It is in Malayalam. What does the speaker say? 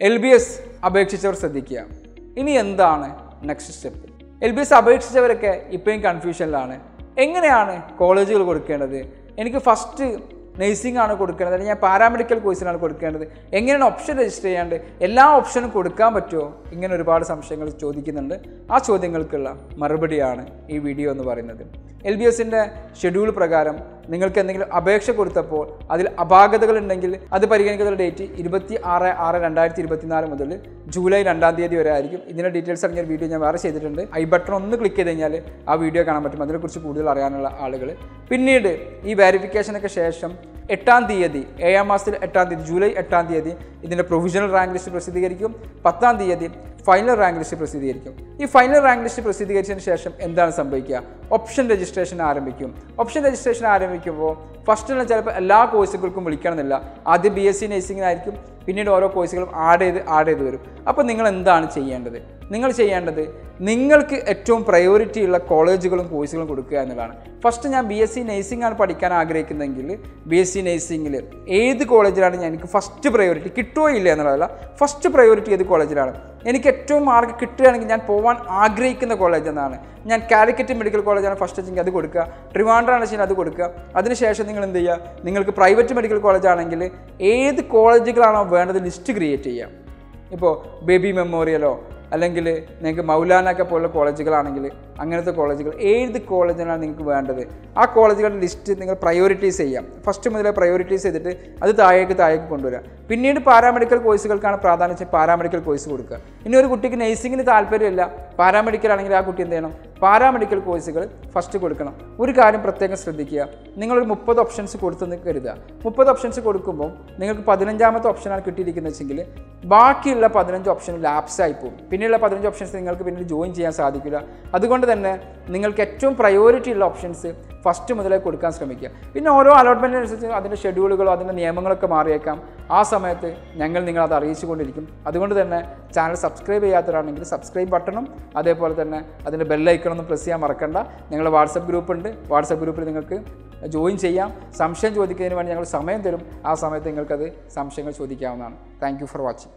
എൽ ബി എസ് അപേക്ഷിച്ചവർ ശ്രദ്ധിക്കുക. ഇനി എന്താണ് next step L B S അപേക്ഷിച്ചവരൊക്കെ ഇപ്പോഴും കൺഫ്യൂഷനിലാണ് എങ്ങനെയാണ് കോളേജുകൾ കൊടുക്കേണ്ടത്? എനിക്ക് ഫസ്റ്റ് നഴ്സിംഗ് ആണ് കൊടുക്കേണ്ടത്. അല്ലെങ്കിൽ ഞാൻ പാരാമെഡിക്കൽ കോഴ്സിനാണ് കൊടുക്കേണ്ടത്. എങ്ങനെയാണ് ഓപ്ഷൻ രജിസ്റ്റർ ചെയ്യാണ്ട് എല്ലാ ഓപ്ഷനും കൊടുക്കാൻ പറ്റുമോ? ഇങ്ങനെ ഒരുപാട് സംശയങ്ങൾ ചോദിക്കുന്നുണ്ട്. ആ ചോദ്യങ്ങൾക്കുള്ള മറുപടിയാണ് ഈ വീഡിയോ എന്ന് പറയുന്നത്. എൽ ബി എസിന്റെ ഷെഡ്യൂൾ പ്രകാരം നിങ്ങൾക്ക് എന്തെങ്കിലും അപേക്ഷ കൊടുത്തപ്പോൾ അതിൽ അപാകതകൾ ഉണ്ടെങ്കിൽ അത് പരിഗണിക്കുന്ന ഡേറ്റ് ഇരുപത്തി ആറ് ആറ് രണ്ടായിരത്തി ഇരുപത്തിനാല് മുതൽ ജൂലൈ രണ്ടാം തീയതി വരെ ആയിരിക്കും. ഇതിന്റെ ഡീറ്റെയിൽസ് അടങ്ങിയ വീഡിയോ ഞാൻ വേറെ ചെയ്തിട്ടുണ്ട്. ഐ ബട്ടൺ ഒന്ന് ക്ലിക്ക് ചെയ്ത് കഴിഞ്ഞാൽ ആ വീഡിയോ കാണാൻ പറ്റും. അതിനെക്കുറിച്ച് കൂടുതൽ അറിയാനുള്ള ആളുകൾ. പിന്നീട് ഈ വെരിഫിക്കേഷനൊക്കെ ശേഷം എട്ടാം തീയതി ഏഴാം മാസത്തിൽ എട്ടാം തീയതി ജൂലൈ എട്ടാം തീയതി ഇതിന്റെ പ്രൊവിഷണൽ റാങ്ക് ലിസ്റ്റ് പ്രസിദ്ധീകരിക്കും. പത്താം തീയതി ഫൈനൽ റാങ്ക് ലിസ്റ്റ് പ്രസിദ്ധീകരിക്കും. ഈ ഫൈനൽ റാങ്ക് ലിസ്റ്റ് പ്രസിദ്ധീകരിച്ചതിന് ശേഷം എന്താണ് സംഭവിക്കുക? ഓപ്ഷൻ രജിസ്ട്രേഷൻ ആരംഭിക്കും. ഓപ്ഷൻ രജിസ്ട്രേഷൻ ആരംഭിക്കുമ്പോൾ ഫസ്റ്റിൽ ചിലപ്പോൾ എല്ലാ കോഴ്സുകൾക്കും വിളിക്കണമെന്നില്ല. ആദ്യം ബി എസ് സി നഴ്സിംഗിനായിരിക്കും പിന്നീട് ഓരോ കോഴ്സുകളും ആഡ് ചെയ്ത് ആഡ് ചെയ്ത് വരും. അപ്പോൾ നിങ്ങൾ എന്താണ് ചെയ്യേണ്ടത്? നിങ്ങൾ ചെയ്യേണ്ടത് നിങ്ങൾക്ക് ഏറ്റവും പ്രയോറിറ്റി ഉള്ള കോളേജുകളും കോഴ്സുകളും കൊടുക്കുക എന്നുള്ളതാണ്. ഫസ്റ്റ് ഞാൻ ബി എസ് സി നഴ്സിംഗ് ആണ് പഠിക്കാൻ ആഗ്രഹിക്കുന്നതെങ്കിൽ ബി എസ് സി നഴ്സിംഗിൽ ഏത് കോളേജിലാണ് ഞാൻ എനിക്ക് ഫസ്റ്റ് പ്രയോറിറ്റി കിട്ടുമോ ഇല്ല എന്നുള്ളതല്ല ഫസ്റ്റ് പ്രയോറിറ്റി ഏത് കോളേജിലാണ് എനിക്ക് ഏറ്റവും മാർക്ക് കിട്ടുകയാണെങ്കിൽ ഞാൻ പോകാൻ ആഗ്രഹിക്കുന്ന കോളേജ് എന്നാണ്. ഞാൻ കാലിക്കറ്റ് മെഡിക്കൽ കോളേജാണ് ഫസ്റ്റ് വെച്ചെങ്കിൽ അത് കൊടുക്കുക. ട്രിവാൻഡ്രാണ് വെച്ചാൽ അത് കൊടുക്കുക. അതിനുശേഷം നിങ്ങൾ എന്ത് ചെയ്യുക? നിങ്ങൾക്ക് പ്രൈവറ്റ് മെഡിക്കൽ കോളേജ് ആണെങ്കിൽ ഏത് കോളേജുകളാണോ വേണ്ടത് ലിസ്റ്റ് ക്രിയേറ്റ് ചെയ്യുക. ഇപ്പോൾ ബേബി മെമ്മോറിയലോ അല്ലെങ്കിൽ നിങ്ങൾക്ക് മൗലാനൊക്കെ പോലുള്ള കോളേജുകളാണെങ്കിൽ അങ്ങനത്തെ കോളേജുകൾ ഏത് കോളേജിനാണ് നിങ്ങൾക്ക് വേണ്ടത്? ആ കോളേജുകളുടെ ലിസ്റ്റ് നിങ്ങൾ പ്രയോറിറ്റൈസ് ചെയ്യാം. ഫസ്റ്റ് മുതലേ പ്രയോറിറ്റൈസ് ചെയ്തിട്ട് അത് താഴേക്ക് താഴേക്ക് കൊണ്ടുവരിക പിന്നീട് പാരാമെഡിക്കൽ കോഴ്സുകൾക്കാണ് പ്രാധാന്യം പാരാമെഡിക്കൽ കോഴ്സ് കൊടുക്കുക. ഇനി ഒരു കുട്ടിക്ക് നേഴ്സിങ്ങിന് താല്പര്യമില്ല പാരാമെഡിക്കൽ ആണെങ്കിൽ ആ കുട്ടി എന്ത് ചെയ്യണം? പാരാമെഡിക്കൽ കോഴ്സുകൾ ഫസ്റ്റ് കൊടുക്കണം. ഒരു കാര്യം പ്രത്യേകം ശ്രദ്ധിക്കുക. നിങ്ങളൊരു മുപ്പത് ഓപ്ഷൻസ് കൊടുത്തെന്ന് കരുതുക. മുപ്പത് ഓപ്ഷൻസ് കൊടുക്കുമ്പോൾ നിങ്ങൾക്ക് പതിനഞ്ചാമത്തെ ഓപ്ഷനാണ് കിട്ടിയിരിക്കുന്നത് വെച്ചെങ്കിൽ ബാക്കിയുള്ള പതിനഞ്ച് ഓപ്ഷൻ ലാപ്സ് ആയി പോകും. പിന്നെയുള്ള പതിനഞ്ച് ഓപ്ഷൻസ് നിങ്ങൾക്ക് പിന്നീട് ജോയിൻ ചെയ്യാൻ സാധിക്കില്ല. അതുകൊണ്ട് തന്നെ നിങ്ങൾക്ക് ഏറ്റവും പ്രയോറിറ്റി ഉള്ള ഓപ്ഷൻസ് ഫസ്റ്റ് മുതലേ കൊടുക്കാൻ ശ്രമിക്കുക. പിന്നെ ഓരോ അലോട്ട്മെന്റിനനുസരിച്ച് അതിന്റെ ഷെഡ്യൂളുകളോ അതിന്റെ നിയമങ്ങളൊക്കെ മാറിയേക്കാം. ആ സമയത്ത് ഞങ്ങൾ നിങ്ങളത് അറിയിച്ചു കൊണ്ടിരിക്കും അതുകൊണ്ട് തന്നെ ചാനൽ സബ്സ്ക്രൈബ് ചെയ്യാത്തവരാണെങ്കിൽ സബ്സ്ക്രൈബ് ബട്ടണും അതേപോലെ തന്നെ അതിന്റെ ബെല്ലൈക്കണൊന്നും പ്രസ് ചെയ്യാൻ മറക്കണ്ട. ഞങ്ങൾ വാട്സപ്പ് ഗ്രൂപ്പ് ഉണ്ട്. വാട്സപ്പ് ഗ്രൂപ്പിൽ നിങ്ങൾക്ക് ജോയിൻ ചെയ്യാം. സംശയം ചോദിക്കുന്നതിന് വേണ്ടി ഞങ്ങൾ സമയം തരും. ആ സമയത്ത് നിങ്ങൾക്കത് സംശയങ്ങൾ ചോദിക്കാവുന്നതാണ്. Thank for watching